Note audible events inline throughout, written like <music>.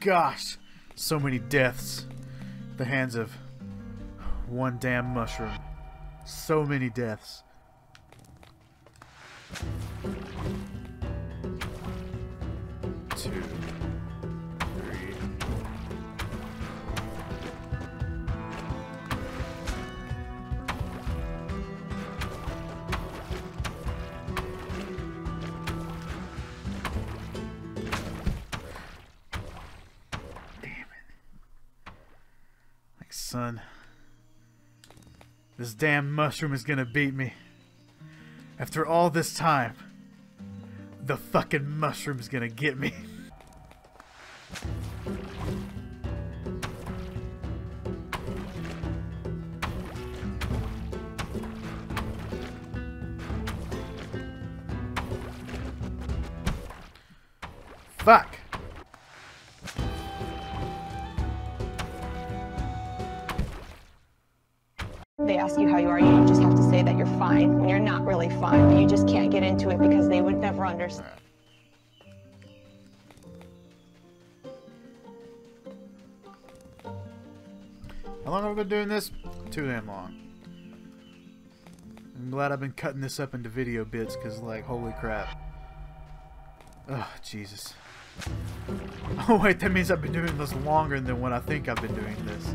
gosh. So many deaths. The hands of one damn mushroom. So many deaths. Son. This damn mushroom is gonna beat me. After all this time, the fucking mushroom's gonna get me. <laughs> Fuck. Ask you how you are, you just have to say that you're fine when you're not really fine, but you just can't get into it because they would never understand. How long have I been doing this? Too damn long. I'm glad I've been cutting this up into video bits because, like, holy crap. Oh, Jesus. <laughs> Oh, wait, that means I've been doing this longer than when I think I've been doing this.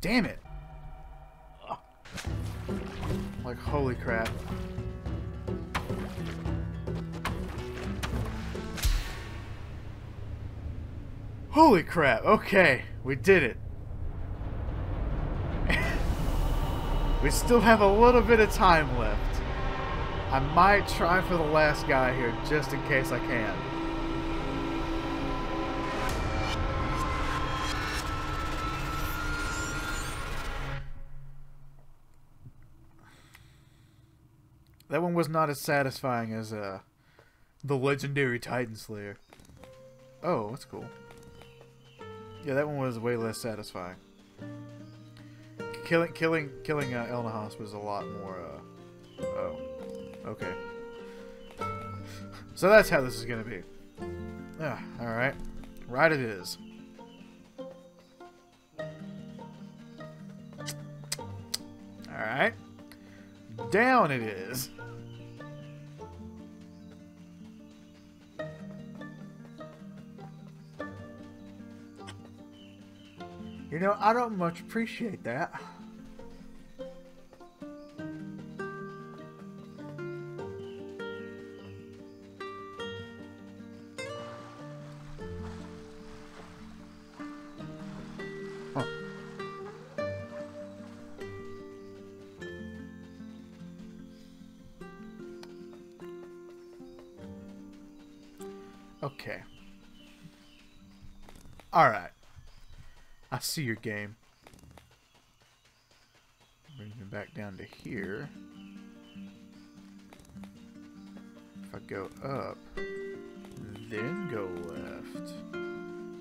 Damn it. Like, holy crap. Holy crap. Okay, we did it. <laughs> we still have a little bit of time left. I might try for the last guy here just in case I can. That one was not as satisfying as uh, the legendary Titan Slayer. Oh, that's cool. Yeah, that one was way less satisfying. Killing, killing, killing uh, Elhanan was a lot more. Uh, oh, okay. So that's how this is gonna be. Ah, all right, right it is. All right, down it is. You know, I don't much appreciate that. Okay. All right. I see your game. Bring me back down to here. If I go up, then go left,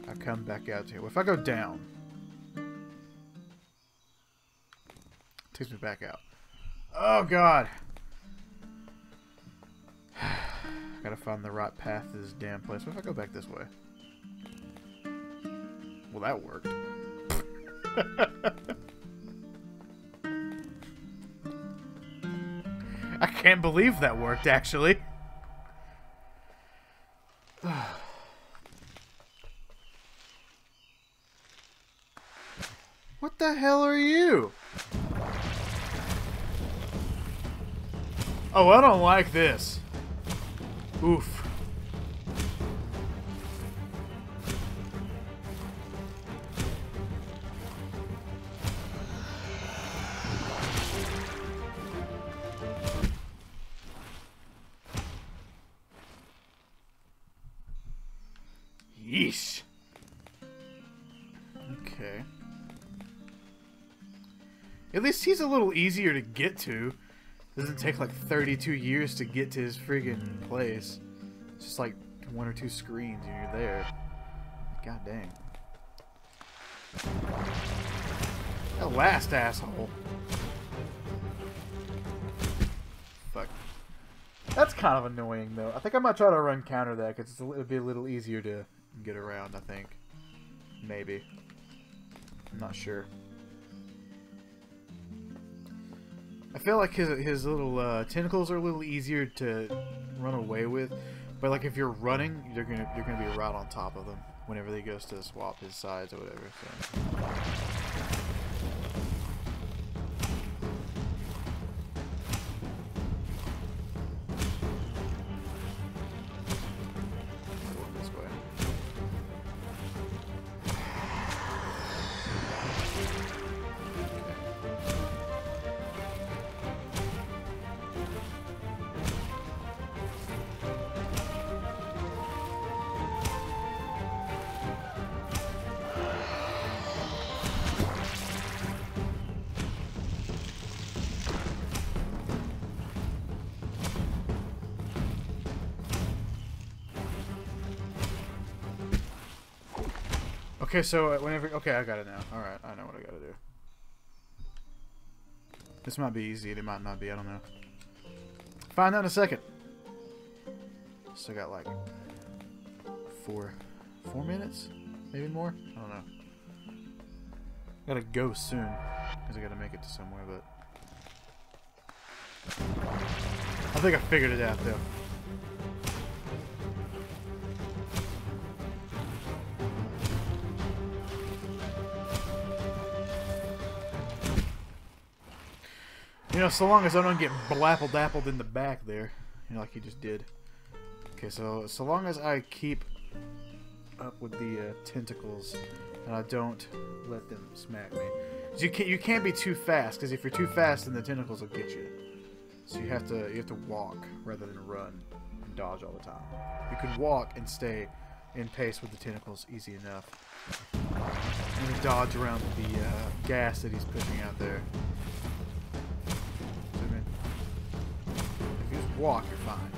I come back out to here. Well, if I go down, takes me back out. Oh God! Gotta find the right path to this damn place. What if I go back this way? Well, that worked. <laughs> I can't believe that worked, actually. <sighs> what the hell are you? Oh, I don't like this. Oof. Yeesh. Okay. At least he's a little easier to get to. Doesn't take like 32 years to get to his friggin' place. It's just like one or two screens and you're there. God dang. That last asshole. Fuck. That's kind of annoying, though. I think I might try to run counter that, because it would be a little easier to get around, I think. Maybe. I'm not sure. I feel like his, his little uh, tentacles are a little easier to run away with, but like if you're running, you're gonna you're gonna be right on top of them whenever he goes to swap his sides or whatever. So. Okay, so uh, whenever okay, I got it now. All right, I know what I gotta do. This might be easy. It might not be. I don't know. Find out in a second. Still got like four, four minutes, maybe more. I don't know. Gotta go soon because I gotta make it to somewhere. But I think I figured it out though. You know, so long as I don't get blapple dappled in the back there, you know, like he just did. Okay, so so long as I keep up with the uh, tentacles and I don't let them smack me. you can't you can't be too fast because if you're too fast, then the tentacles will get you. So you have to you have to walk rather than run and dodge all the time. You can walk and stay in pace with the tentacles easy enough. And dodge around the uh, gas that he's pushing out there. Walk, you're fine.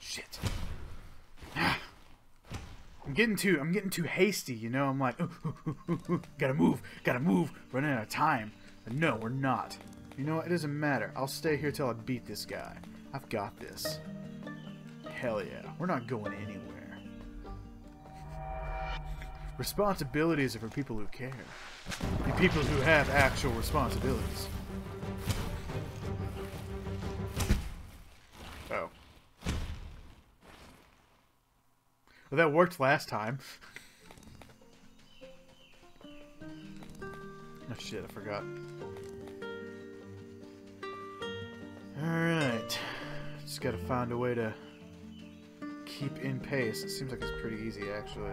Shit. <sighs> I'm getting too I'm getting too hasty, you know. I'm like, "Ooh, ooh, ooh, ooh, ooh, gotta move, gotta move, running out of time. But no, we're not. You know what? It doesn't matter. I'll stay here till I beat this guy. I've got this. Hell yeah, we're not going anywhere. Responsibilities are for people who care, and people who have actual responsibilities. Oh. Well, that worked last time. <laughs> oh shit, I forgot. Just gotta find a way to keep in pace. It seems like it's pretty easy, actually.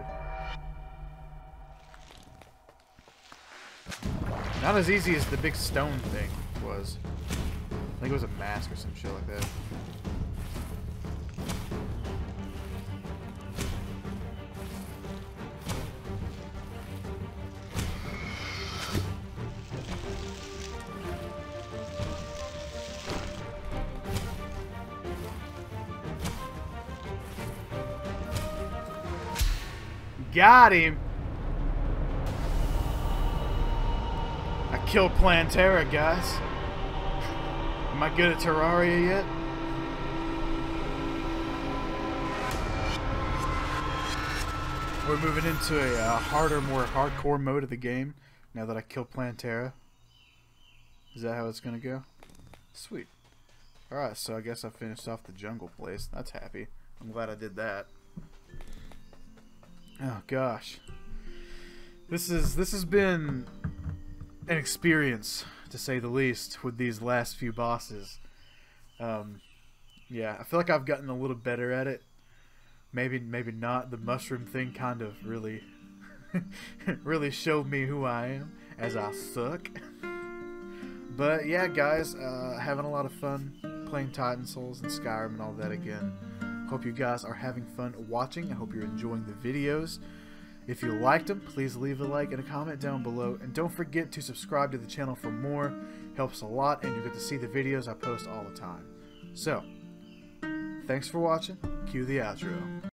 Not as easy as the big stone thing was. I think it was a mask or some shit like that. Got him! I killed Plantera, guys. Am I good at Terraria yet? We're moving into a uh, harder, more hardcore mode of the game now that I killed Plantera. Is that how it's gonna go? Sweet. Alright, so I guess I finished off the jungle place. That's happy. I'm glad I did that. Oh gosh. This is this has been an experience to say the least with these last few bosses. Um yeah, I feel like I've gotten a little better at it. Maybe maybe not. The mushroom thing kind of really <laughs> really showed me who I am as I suck. But yeah, guys, uh, having a lot of fun playing Titan Souls and Skyrim and all that again. Hope you guys are having fun watching. I hope you're enjoying the videos. If you liked them, please leave a like and a comment down below. And don't forget to subscribe to the channel for more. Helps a lot and you get to see the videos I post all the time. So, Thanks for watching. Cue the outro.